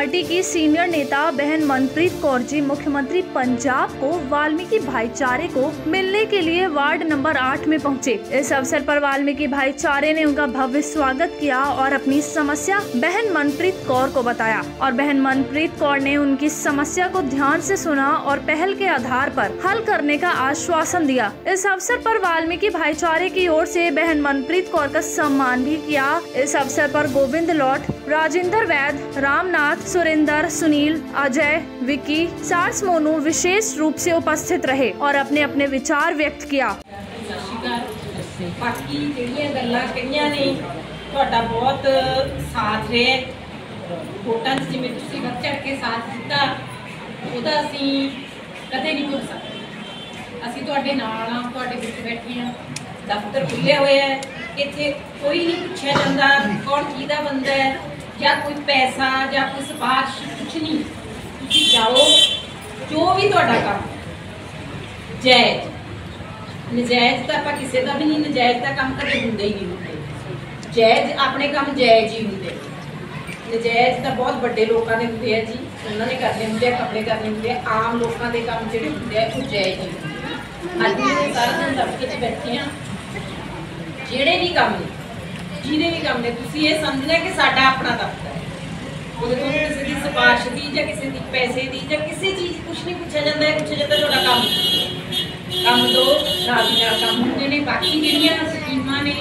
Party की senior नेता बहन मनप्रीत कौर जी मुख्यमंत्री पंजाब को वाल्मीकि भाईचारे को मिलने के लिए वार्ड नंबर आठ में पहुँचे। इस अवसर पर वाल्मीकि भाईचारे ने उनका भव्य स्वागत किया और अपनी समस्या बहन मनप्रीत कौर को बताया। और बहन मनप्रीत कौर ने उनकी समस्या को ध्यान से सुना और पहल के आधार पर हल करने का आश्वासन दिया। इस अवसर पर वाल्मीकि भाईचारे की ओर से बहन मनप्रीत कौर का सम्मान भी किया। इस अवसर पर गोविंद लौट, राजेंद्र वैद रामनाथ सुरेंद्र सुनील अजय विकी सार्स मोनू विशेष रूप से उपस्थित रहे और अपने अपने विचार व्यक्त किया ਸਤਿ ਸ਼੍ਰੀ ਅਕਾਲ ਬਾਕੀ ਜਿਹੜੀਆਂ ਗੱਲਾਂ ਕਹੀਆਂ ਨੇ ਤੁਹਾਡਾ ਬਹੁਤ ਸਾਥ ਰਿਹਾ ਹੈ। ਵੋਟਾਂ 'ਚ ਜਿਵੇਂ ਤੁਸੀਂ ਵੱਧ ਚੜ ਕੇ ਸਾਥ ਦਿੱਤਾ ਉਹਦਾ ਅਸੀਂ ਕਦੇ ਨਹੀਂ ਭੁੱਲ ਸਕਦੇ ਅਸੀਂ ਤੁਹਾਡੇ ਨਾਲ ਆ ਤੁਹਾਡੇ ਵਿੱਚ ਬੈਠੇ ਆ ਦਫ਼ਤਰ ਖੁੱਲੇ ਹੋਏ ਹੈ ਇੱਥੇ ਕੋਈ ਨਹੀਂ ਪੁੱਛਿਆ ਜਾਂਦਾ ਕੌਣ ਕਿਹਦਾ ਬੰਦਾ ਹੈ ਜਾਂ ਕੋਈ ਪੈਸਾ ਜਾਂ ਕੋਈ ਸਿਫਾਰਿਸ਼, ਕੁਛ ਨਹੀਂ। ਤੁਸੀਂ ਜਾਓ, ਜੋ ਵੀ ਤੁਹਾਡਾ ਕੰਮ ਜਾਇਜ਼ ਨਜਾਇਜ਼। ਤਾਂ ਆਪਾਂ ਕਿਸੇ ਦਾ ਵੀ ਨਹੀਂ, ਨਜਾਇਜ਼ ਤਾਂ ਕੰਮ ਕਦੇ ਹੁੰਦੇ ਹੀ ਨਹੀਂ ਹੁੰਦੇ। ਜਾਇਜ਼ ਆਪਣੇ ਕੰਮ ਜਾਇਜ਼ ਹੀ ਹੁੰਦੇ। ਨਜਾਇਜ਼ ਤਾਂ ਬਹੁਤ ਵੱਡੇ ਲੋਕਾਂ ਦੇ ਹੁੰਦੇ ਆ ਜੀ। ਉਹਨਾਂ ਨੇ ਕਰਨੇ ਹੁੰਦੇ ਆ ਕੱਪੜੇ ਕਰਨੇ ਹੁੰਦੇ ਆ। ਆਮ ਲੋਕਾਂ ਦੇ ਕੰਮ ਜਿਹੜੇ ਹੁੰਦੇ ਆ, ਉਹ ਜਾਇਜ਼ ਹੀ ਹੁੰਦੇ ਅੱਜ ਸਾਰਾ ਦਿਨ ਦਫ਼ਤਰ 'ਚ ਬੈਠੇ ਆ ਜਿਹੜੇ ਵੀ ਕੰਮ ਨੇ ਜਿਹਦੇ ਵੀ ਕੰਮ ਨੇ ਤੁਸੀਂ ਇਹ ਸਮਝਣਾ ਕਿ ਸਾਡਾ ਆਪਣਾ ਦਫ਼ਤਰ ਹੈ। ਉਹਦੇ ਤੋਂ ਕਿਸੇ ਦੀ ਸਿਫਾਰਿਸ਼ ਦੀ ਜਾਂ ਕਿਸੇ ਦੀ ਪੈਸੇ ਦੀ ਜਾਂ ਕਿਸੇ ਚੀਜ਼ ਕੁਝ ਨਹੀਂ ਪੁੱਛਿਆ ਜਾਂਦਾ ਹੈ ਪੁੱਛਿਆ ਜਾਂਦਾ ਤੁਹਾਡਾ ਕੰਮ। ਕੰਮ ਦੋ ਨਾਲ ਦੀ ਨਾਲ ਕੰਮ ਹੁੰਦੇ ਨੇ, ਬਾਕੀ ਜਿਹੜੀਆਂ ਸਕੀਮਾਂ ਨੇ,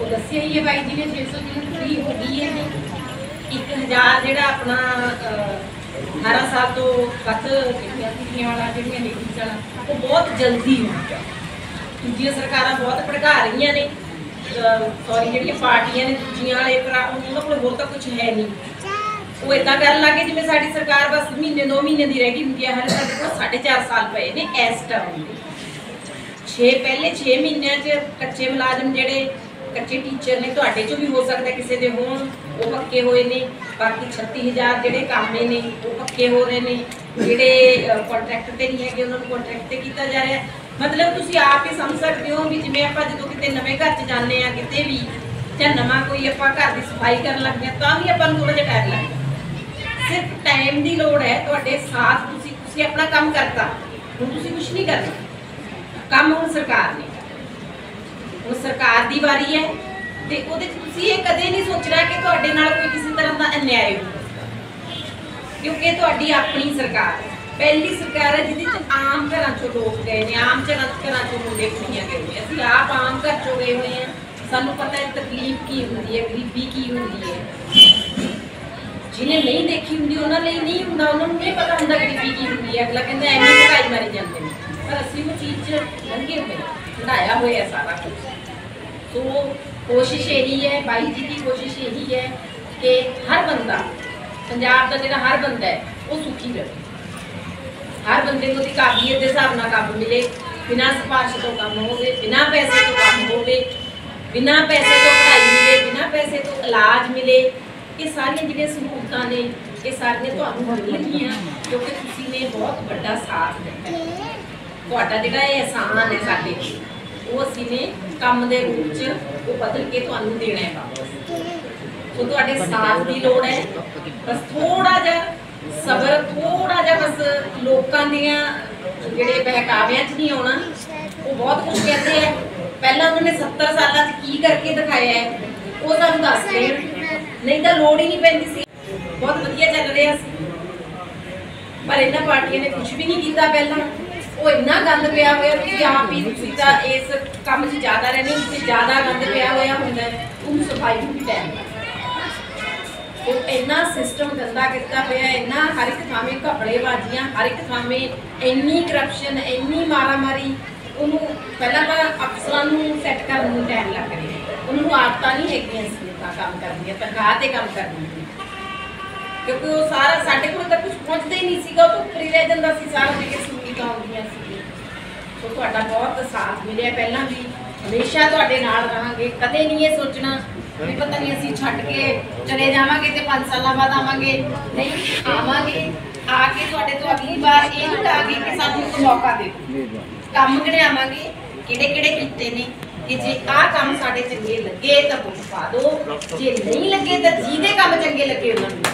ਉਹ ਦੱਸਿਆ ਹੀ ਹੈ ਬਾਈ ਜੀ ਨੇ 600 ਯੂਨਿਟ ਫ੍ਰੀ ਹੋ ਗਈ ਹੈ ਜੀ। 1000 ਜਿਹੜਾ ਆਪਣਾ 18 ਸਾਲ ਤੋਂ ਵੱਧ ਜਿਹੜੀਆਂ ਕੁੜੀਆਂ ਵਾਲਾ, ਜਿਹੜੀਆਂ ਲੇਡੀਜ਼ ਵਾਲਾ, ਉਹ ਬਹੁਤ ਜਲਦੀ ਹੋਊਗਾ ਦੂਜੀਆਂ ਸਰਕਾਰਾਂ ਬਹੁਤ ਭੜਕਾ ਰਹੀਆਂ ਨੇ। ਸੌਰੀ ਜਿਹੜੀਆਂ ਪਾਰਟੀਆਂ ਨੇ ਦੂਜੀਆਂ ਵਾਲੇ ਉਹਨਾਂ ਕੋਲ ਹੋਰ ਤਾਂ ਕੁਝ ਹੈ ਨਹੀਂ। ਉਹ ਇਦਾਂ ਕਰਨ ਲੱਗੇ ਜਿਵੇਂ ਸਾਡੀ ਸਰਕਾਰ ਬਸ ਮਹੀਨੇ, ਦੋ ਮਹੀਨੇ ਦੀ ਰਹਿ ਗਈ ਹੁੰਦੀ ਹੈ ਹਲੇ ਸਾਡੇ ਕੋਲ 4.5 ਸਾਲ ਪਏ ਨੇ ਇਸ ਟਰਮ ਦੇ 6 ਪਹਿਲੇ 6 ਮਹੀਨਿਆਂ 'ਚ ਕੱਚੇ ਮੁਲਾਜ਼ਮ ਜਿਹੜੇ ਕੱਚੇ ਟੀਚਰ ਨੇ, ਤੁਹਾਡੇ 'ਚੋਂ ਵੀ ਹੋ ਸਕਦਾ ਕਿਸੇ ਦੇ ਹੋਣ, ਉਹ ਪੱਕੇ ਹੋਏ ਨੇ। ਬਾਕੀ 36000 ਜਿਹੜੇ ਕਾਮੇ ਨੇ, ਉਹ ਪੱਕੇ ਹੋ ਰਹੇ ਨੇ। ਜਿਹੜੇ ਕੰਟਰੈਕਟ ਤੇ ਨਹੀਂ ਹੈਗੇ, ਉਹਨਾਂ ਨੂੰ ਕੰਟਰੈਕਟ ਤੇ ਕੀਤਾ ਜਾ ਰਿਹਾ। ਮਤਲਬ ਤੁਸੀਂ ਆਪ ਹੀ ਸਮਝ ਸਕਦੇ ਹੋ ਵੀ ਜਿਵੇਂ ਆਪਾਂ ਜਦੋਂ ਕਿਤੇ ਨਵੇਂ ਘਰ 'ਚ ਜਾਂਦੇ ਆ ਕਿਤੇ ਵੀ, ਜਾਂ ਨਵਾਂ ਕੋਈ ਆਪਾਂ ਘਰ ਦੀ ਸਫ਼ਾਈ ਕਰਨ ਲੱਗਦੇ ਆ ਤਾਂ ਵੀ ਆਪਾਂ ਨੂੰ ਥੋੜਾ ਜਿਹਾ ਟਾਈਮ ਲੱਗਦਾ। ਸਿਰਫ ਟਾਈਮ ਦੀ ਲੋੜ ਹੈ ਤੁਹਾਡੇ ਸਾਥ ਤੁਸੀਂ ਤੁਸੀਂ ਆਪਣਾ ਕੰਮ ਕਰਤਾ, ਹੁਣ ਤੁਸੀਂ ਕੁਝ ਨਹੀਂ ਕਰਨਾ। ਕੰਮ ਹੁਣ ਸਰਕਾਰ ਨੇ। ਕਰਨਾ। ਸਰਕਾਰ ਦੀ ਵਾਰੀ ਹੈ ਤੇ ਉਹਦੇ 'ਚ ਤੁਸੀਂ ਇਹ ਕਦੇ ਨਹੀਂ ਸੋਚਣਾ ਕਿ ਤੁਹਾਡੇ ਨਾਲ ਕੋਈ ਕਿਸੇ ਤਰ੍ਹਾਂ ਦਾ ਅਨਿਆਏ ਹੋ ਕਿਉਂਕਿ ਤੁਹਾਡੀ ਆਪਣੀ ਸਰਕਾਰ ਹੈ। ਪਹਿਲੀ ਸਰਕਾਰ ਹੈ ਜਿਹਦੇ 'ਚ ਆਮ ਘਰਾਂ 'ਚੋਂ ਲੋਕ ਗਏ ਨੇ, ਆਮ ਘਰਾਂ ਘਰਾਂ 'ਚੋਂ ਮੁੰਡੇ ਕੁੜੀਆਂ ਗਏ ਨੇ। ਅਸੀਂ ਆਪ ਆਮ ਘਰ 'ਚੋਂ ਗਏ ਹੋਏ ਹਾਂ। ਸਾਨੂੰ ਪਤਾ ਹੈ ਤਕਲੀਫ ਕੀ ਹੁੰਦੀ ਹੈ, ਗਰੀਬੀ ਕੀ ਹੁੰਦੀ ਹੈ। ਜਿਹਨੇ ਨਹੀਂ ਦੇਖੀ ਹੁੰਦੀ, ਉਹਨਾਂ ਲਈ ਨਹੀਂ ਹੁੰਦਾ, ਉਹਨਾਂ ਨੂੰ ਨਹੀਂ ਪਤਾ ਹੁੰਦਾ ਗਰੀਬੀ ਕੀ ਹੁੰਦੀ ਹੈ। ਅਗਲਾ ਕਹਿੰਦਾ ਐਵੇਂ ਭਗਾਈ ਮਾਰੀ ਜਾਂਦੇ ਨੇ। ਪਰ ਅਸੀਂ ਉਹ ਚੀਜ਼ 'ਚ ਲੰਘੇ ਹੋਏ ਹੰਡਾਇਆ ਹੋਇਆ ਸਾਰਾ ਕੁਝ ਸੋ ਕੋਸ਼ਿਸ਼ ਇਹੀ ਹੈ, ਬਾਈ ਜੀ ਦੀ ਕੋਸ਼ਿਸ਼ ਇਹੀ ਹੈ ਕਿ ਹਰ ਬੰਦਾ, ਪੰਜਾਬ ਦਾ ਜਿਹੜਾ ਹਰ ਬੰਦਾ ਹੈ, ਉਹ ਸੁਖੀ ਰਹੇ। ਹਰ ਬੰਦੇ ਨੂੰ ਉਹਦੀ ਕਾਬਲੀਅਤ ਦੇ ਹਿਸਾਬ ਨਾਲ ਕੰਮ ਮਿਲੇ, ਬਿਨਾਂ ਸਿਫਾਰਿਸ਼ ਤੋਂ ਕੰਮ ਹੋਵੇ, ਬਿਨਾਂ ਪੈਸੇ ਤੋਂ ਕੰਮ ਹੋਵੇ, ਬਿਨਾਂ ਪੈਸੇ ਤੋਂ ਪੜ੍ਹਾਈ ਮਿਲੇ, ਬਿਨਾਂ ਪੈਸੇ ਤੋਂ ਇਲਾਜ ਮਿਲੇ, ਇਹ ਸਾਰੀਆਂ ਜਿਹੜੀਆਂ ਸਹੂਲਤਾਂ ਨੇ, ਇਹ ਸਾਰੀਆਂ ਤੁਹਾਨੂੰ ਮਿਲਣਗੀਆਂ, ਕਿਉਂਕਿ ਤੁਸੀਂ ਨੇ ਬਹੁਤ ਵੱਡਾ ਸਾਥ ਦਿੱਤਾ। ਤੁਹਾਡਾ ਜਿਹੜਾ ਇਹ ਅਹਿਸਾਨ ਹੈ ਸਾਡੇ ਉਹ ਅਸੀਂ ਨੇ ਕੰਮ ਦੇ ਰੂਪ 'ਚ ਉਹ ਬਦਲ ਕੇ ਤੁਹਾਨੂੰ ਦੇਣਾ ਹੈ ਵਾਪਸ। ਸੋ ਤੁਹਾਡੇ ਸਾਥ ਦੀ ਲੋੜ ਹੈ, ਬਸ ਥੋੜਾ ਜਿਹਾ ਸਬਰ ਥੋੜਾ ਜਿਹਾ ਬਸ ਲੋਕਾਂ ਦੀਆਂ ਜਿਹੜੇ ਬਹਿਕਾਵਿਆਂ 'ਚ ਨਹੀਂ ਆਉਣਾ, ਉਹ ਬਹੁਤ ਕੁਝ ਕਹਿੰਦੇ ਆ। ਪਹਿਲਾਂ ਉਹਨਾਂ ਨੇ 70 ਸਾਲਾਂ 'ਚ ਕੀ ਕਰਕੇ ਦਿਖਾਇਆ ਹੈ, ਉਹ ਸਾਨੂੰ ਦੱਸ ਨਹੀਂ ਤਾਂ ਲੋੜ ਹੀ ਨਹੀਂ ਪੈਂਦੀ ਸੀ। ਬਹੁਤ ਵਧੀਆ ਚੱਲ ਰਿਹਾ ਸੀ। ਪਰ ਇਹਨਾਂ ਪਾਰਟੀਆਂ ਨੇ ਕੁਝ ਵੀ ਨਹੀਂ ਕੀਤਾ ਪਹਿਲਾਂ। ਉਹ ਇੰਨਾ ਗੰਦ ਪਿਆ ਹੋਇਆ, ਤੁਸੀਂ ਆਪ ਹੀ ਤੁਸੀਂ ਤਾਂ ਇਸ ਕੰਮ 'ਚ ਜ਼ਿਆਦਾ ਰਹਿੰਦੇ ਤੁਸੀਂ ਜ਼ਿਆਦਾ ਗੰਦ ਪਿਆ ਹੋਇਆ ਹੁੰਦਾ, ਉਹਨੂੰ ਸਫ਼ਾਈ ਨੂੰ ਵੀ ਟਾਈਮ ਉਹ ਇੰਨਾ ਸਿਸਟਮ ਗੰਦਾ ਕੀਤਾ ਪਿਆ, ਇੰਨਾ ਹਰ ਇੱਕ ਥਾਵੇਂ ਘਪੜੇ ਹਰ ਇੱਕ ਥਾਵੇਂ ਇੰਨੀ ਕਰਪਸ਼ਨ ਇੰਨੀ ਮਾਰਾਮਾਰੀ, ਉਹਨੂੰ ਪਹਿਲਾਂ ਤਾਂ ਅਫਸਰਾਂ ਨੂੰ ਸੈੱਟ ਕਰਨ ਨੂੰ ਟਾਈਮ ਲੱਗ ਰਿਹਾ ਉਹਨਾਂ ਆਦਤਾਂ ਨਹੀਂ ਹੈਗੀਆਂ ਸੀ ਤਾਂ ਕੰਮ ਕਰਦੀਆਂ ਤਨਖਾਹ ਤੇ ਕੰਮ ਕਰਦੀਆਂ ਕਿਉਂਕਿ ਉਹ ਸਾਰਾ ਸਾਡੇ ਕੋਲ ਤਾਂ ਕੁਝ ਪਹੁੰਚਦਾ ਹੀ ਨਹੀਂ ਸੀਗਾ, ਉਹ ਤੋਂ ਉੱਪਰ ਹੀ ਰਹਿ ਜਾਂਦਾ ਸੀ, ਸਾਰਾ ਜਿਹੜੇ ਸਹੂਲਤਾਂ ਆਉਂਦੀਆਂ ਸੀ ਸੋ ਤੁਹਾਡਾ ਬਹੁਤ ਸਾਥ ਮਿਲਿਆ। ਪਹਿਲਾਂ ਵੀ ਹਮੇਸ਼ਾ ਤੁਹਾਡੇ ਨਾਲ ਰਹਾਂਗੇ, ਕਦੇ ਨਹੀਂ ਇਹ ਸੋਚਣਾ ਵੀ ਪਤਾ ਨਹੀਂ ਅਸੀਂ ਛੱਡ ਕੇ ਚਲੇ ਜਾਵਾਂਗੇ ਤੇ 5 ਸਾਲਾਂ ਬਾਅਦ ਆਵਾਂਗੇ। ਨਹੀਂ, ਆਵਾਂਗੇ। ਆ ਕੇ ਤੁਹਾਡੇ ਤੋਂ ਅਗਲੀ ਵਾਰ ਇਹ ਨਹੀਂ ਕਹਾਂਗੇ ਕਿ ਸਾਨੂੰ ਇੱਕ ਮੌਕਾ ਦਿਓ। ਕੰਮ ਗਿਣਾਵਾਂਗੇ ਕਿਹੜੇ ਕਿਹੜੇ ਕੀਤੇ ਨੇ? ਕਿ ਜੇ ਆਹ ਕੰਮ ਸਾਡੇ ਚੰਗੇ ਲੱਗੇ ਤਾਂ ਵੋਟ ਪਾ ਦਿਓ। ਜੇ ਨਹੀਂ ਲੱਗੇ ਤਾਂ ਜਿਹਦੇ ਕੰਮ ਚੰਗੇ ਲੱਗੇ ਉਹਨਾਂ ਨੂੰ।